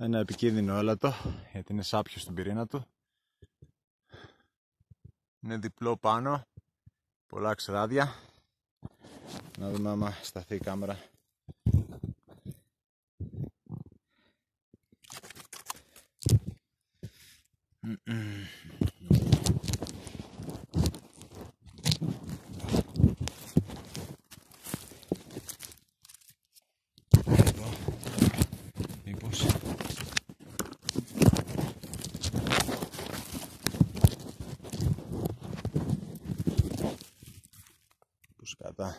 Ένα επικίνδυνο έλατο, γιατί είναι σάπιο στην πυρήνα του. Είναι διπλό πάνω, πολλά ξεράδια. Να δούμε άμα σταθεί η κάμερα. Εδώ, buscar, tá?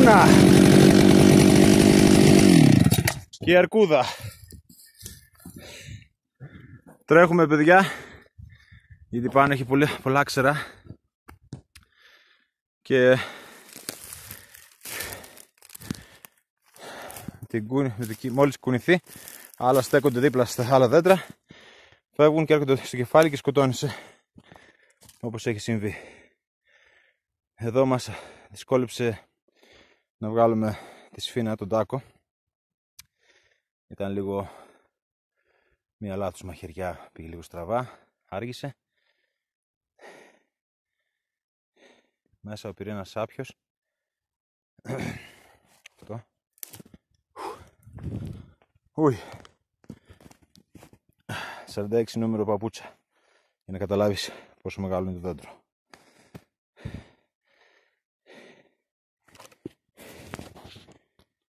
Η γουρούνα και η αρκούδα. Τρέχουμε παιδιά, γιατί πάνω έχει πολλά, πολλά ξερά. Και την κούνη, μόλις κουνηθεί άλλα στέκονται δίπλα στα άλλα δέντρα. Φεύγουν και έρχονται στο κεφάλι και σκοτώνεσαι όπως έχει συμβεί. Εδώ μας δυσκόλεψε να βγάλουμε τη σφίνα τον τάκο. Ήταν λίγο μια λάθος μαχαιριά πήγε λίγο στραβά άργησε. Μέσα ο πυρήνας σάπιος. Αυτό. Ουι. 46 νούμερο παπούτσα. Για να καταλάβεις πόσο μεγάλο είναι το δέντρο